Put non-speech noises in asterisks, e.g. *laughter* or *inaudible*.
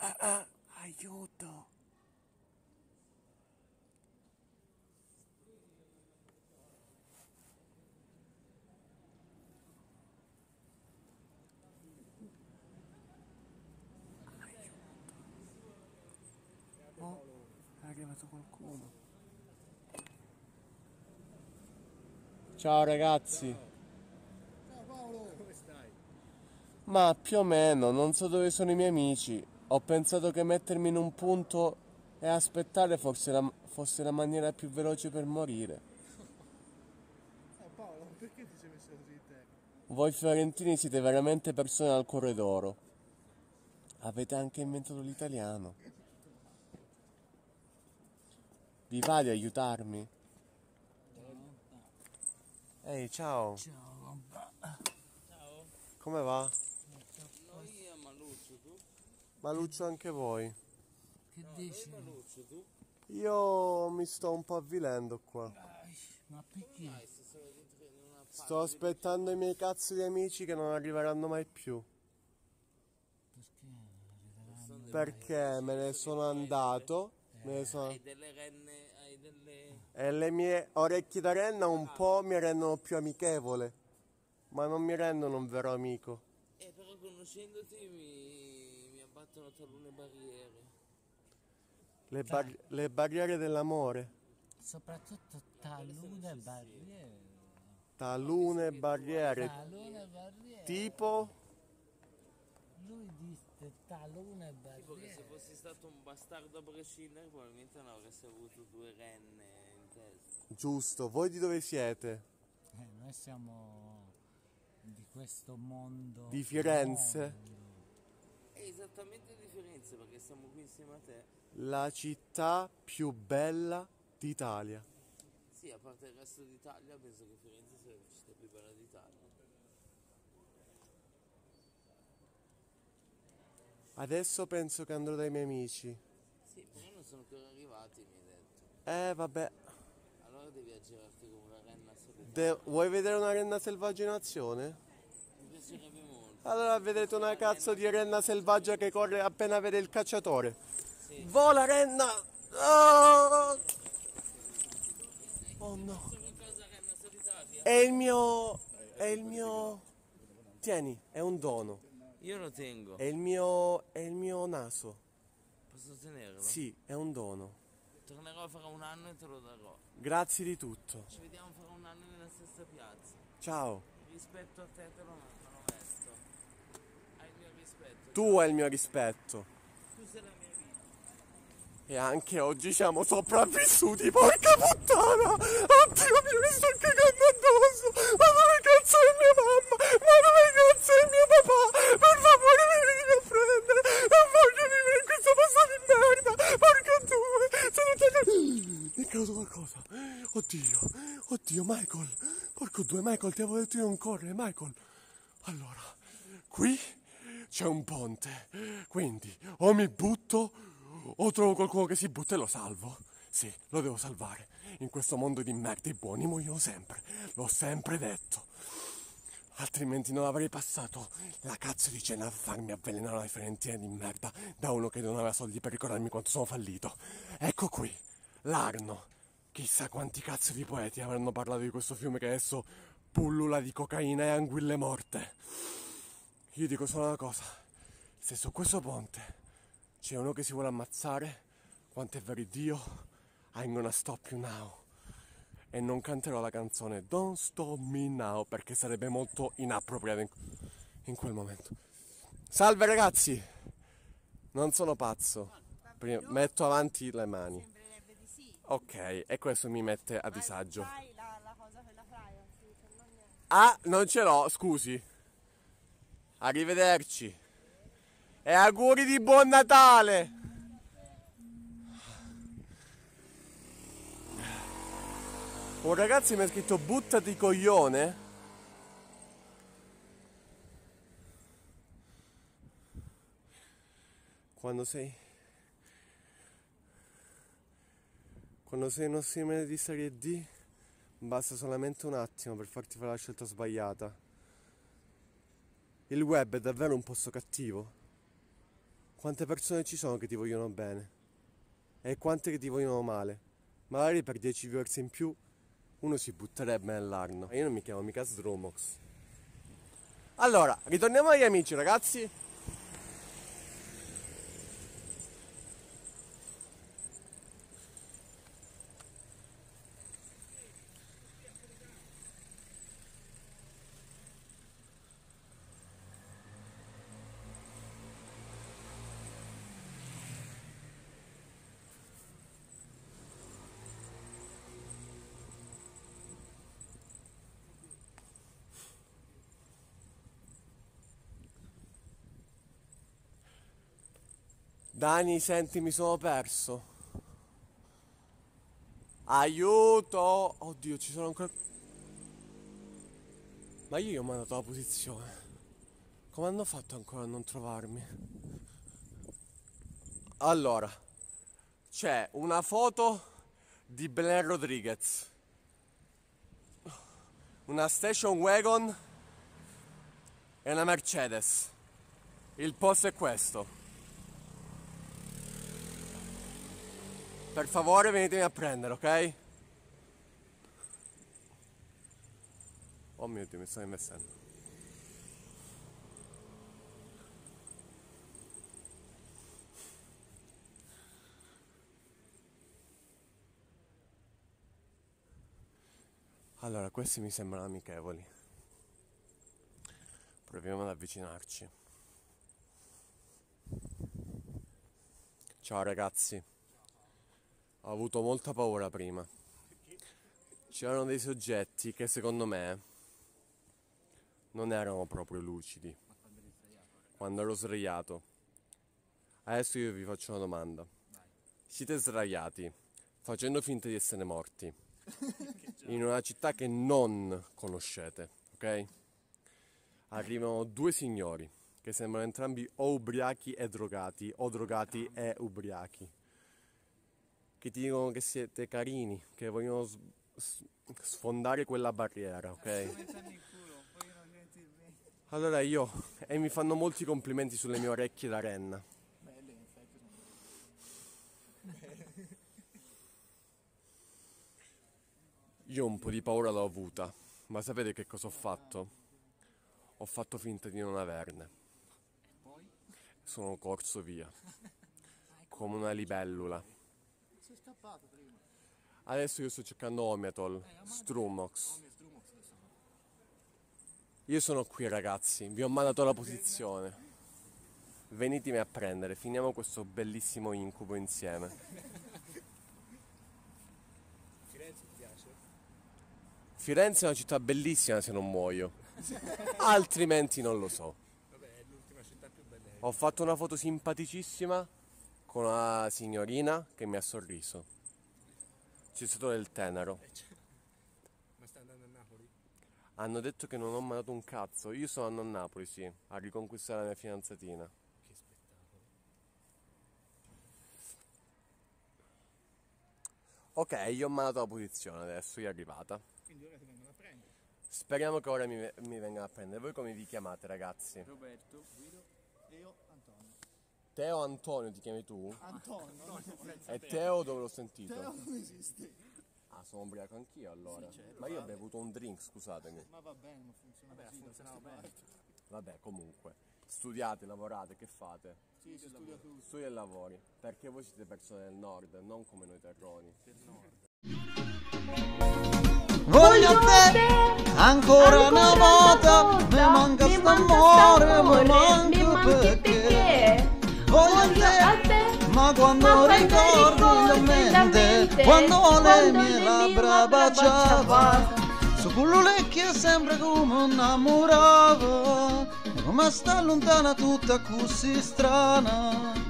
Ah, ah, aiuto. Oh, è arrivato qualcuno. Ciao ragazzi. Ciao Paolo! Come stai? Ma più o meno, non so dove sono i miei amici. Ho pensato che mettermi in un punto e aspettare fosse la, fosse la maniera più veloce per morire. Ah Paolo, perché ti sei messo così in te? Voi fiorentini siete veramente persone al cuore d'oro. Avete anche inventato l'italiano. Vi va di aiutarmi? Ehi, ciao. Ciao, Ciao, Come va? noi a Maluccio tu? Maluccio anche voi. che No, dici? Maluccio tu? Io mi sto un po' avvilendo qua. Ma perché? Dai, se sono dentro in una Sto aspettando i miei cazzo di amici che non arriveranno mai più. Perché arriveranno? Perché me ne sono andato. Me ne sono... Hai delle renne, hai delle... E le mie orecchie da renna un po' mi rendono più amichevole. Ma non mi rendono un vero amico. Eh, però conoscendoti mi, abbattono talune barriere. Le, bar- le barriere dell'amore. Soprattutto talune barriere. Talune barriere. Talune barriere. Tipo... Lui disse talune Tipo che se barriere. fossi stato un bastardo a prescindere probabilmente non avresti avuto due renne in testa. Giusto. Voi di dove siete? Eh, noi siamo di questo mondo. Di Firenze? mondo. È esattamente di Firenze perché siamo qui insieme a te. La città più bella d'Italia. Sì, a parte il resto d'Italia penso che Firenze sia la città più bella d'Italia. Adesso penso che andrò dai miei amici. Sì, però non sono ancora arrivati, mi hai detto. Eh, vabbè. Allora devi aggirarti come una renna solitaria. De- vuoi vedere una renna selvaggia in azione? Mi piacerebbe. Allora vedete una cazzo di renna selvaggia che corre appena vede il cacciatore. Sì. Vola renna! Oh, Oh, no. È il mio... È il mio... Tieni, è un dono. Io lo tengo. È il mio... È il mio naso. Posso tenerlo? Sì, è un dono. Tornerò fra un anno e te lo darò. Grazie di tutto. Ci vediamo fra un anno nella stessa piazza. Ciao. Rispetto a te te lo, te lo metto. Hai il mio rispetto. Tu hai il mio rispetto. Tu sei la mia vita. E anche oggi siamo sopravvissuti, porca puttana! Oddio mio, mi sto cagando addosso! Ma dove cazzo è mia mamma? Ma dove cazzo è mio papà? Per favore venite a prendere! Non voglio vivere in questo posto di merda! Porca due! Sono tagliato... Mi è caduto qualcosa! Oddio! Oddio, Michael! Porco due, Michael, ti avevo detto di non correre, Michael! Allora, qui c'è un ponte, quindi o mi butto o trovo qualcuno che si butta e lo salvo. Sì, lo devo salvare. In questo mondo di merda i buoni muoiono sempre. L'ho sempre detto. Altrimenti non avrei passato la cazzo di cena a farmi avvelenare una fiorentina di merda da uno che non aveva soldi per ricordarmi quanto sono fallito. Ecco qui, l'Arno. Chissà quanti cazzo di poeti avranno parlato di questo fiume che adesso pullula di cocaina e anguille morte. Io dico solo una cosa. Se su questo ponte c'è uno che si vuole ammazzare, quanto è vero Dio, I'm gonna stop you now. E non canterò la canzone Don't Stop Me Now perché sarebbe molto inappropriata in, in quel momento. Salve ragazzi! Non sono pazzo. Prima- metto avanti le mani. Ok, e questo mi mette a disagio. Ah, non ce l'ho, scusi. Arrivederci. E auguri di buon Natale. Un ragazzo mi ha scritto buttati coglione. Quando sei Quando sei in uno simile di serie D Basta solamente un attimo per farti fare la scelta sbagliata. Il web è davvero un posto cattivo. quante persone ci sono che ti vogliono bene e quante che ti vogliono male. Magari per 10 viewers in più uno si butterebbe nell'arno. Io non mi chiamo mica Stromox. Allora, ritorniamo agli amici ragazzi. Dani, senti, mi sono perso. Aiuto! Oddio, ci sono ancora... Ma io gli ho mandato la posizione. Come hanno fatto ancora a non trovarmi? Allora, c'è una foto di Belen Rodriguez. Una station wagon e una Mercedes. Il posto è questo. Per favore venitemi a prendere, ok? Oh mio Dio, mi sto investendo. Allora, questi mi sembrano amichevoli. Proviamo ad avvicinarci. Ciao ragazzi. Ho avuto molta paura prima. C'erano dei soggetti che secondo me non erano proprio lucidi. Quando ero sdraiato. Adesso io vi faccio una domanda. Siete sdraiati facendo finta di essere morti *laughs* in una città che non conoscete, ok? Arrivano due signori che sembrano entrambi o ubriachi e drogati o drogati e ubriachi che ti dicono che siete carini, che vogliono s- s- sfondare quella barriera, ok? Allora io, e mi fanno molti complimenti sulle mie orecchie da renna. Io un po' di paura l'ho avuta, ma sapete che cosa ho fatto? Ho fatto finta di non averne. Sono corso via, *laughs* come una libellula. Sei scappato prima. Adesso io sto cercando Ometol, Strumox. Io sono qui ragazzi, vi ho mandato la posizione. Venitemi a prendere, finiamo questo bellissimo incubo insieme. Firenze ti piace? Firenze è una città bellissima se non muoio. Altrimenti non lo so. Vabbè, è l'ultima città più bella. Ho fatto una foto simpaticissima con una signorina che mi ha sorriso. C'è stato del tenero. Ma sta andando a Napoli? Hanno detto che non ho mandato un cazzo. Io sono andato a Napoli, sì, a riconquistare la mia fidanzatina. Che spettacolo. Ok, io ho mandato la posizione adesso, è arrivata. Quindi ora ti vengono a prendere. Speriamo che ora mi, mi vengano a prendere. Voi come vi chiamate, ragazzi? Roberto, Guido e io. Teo Antonio ti chiami tu? Antonio? E Teo dove l'ho sentito? Teo non esiste. Ah, sono ubriaco anch'io allora. Ma io ho bevuto un drink, scusatemi. Ma va bene, ma funziona Vabbè, così. funzionava bene. Vabbè, comunque. Studiate, lavorate, che fate? Sì, si studia tutto. Studi e lavori. Perché voi siete persone del nord, non come noi terroni. Voglio te ancora una volta, mi manca st'amore, mi manca lentamente, quando le mie labbra baciava Su quello lecchio sempre come innamoravo, e come sta lontana tutta così strana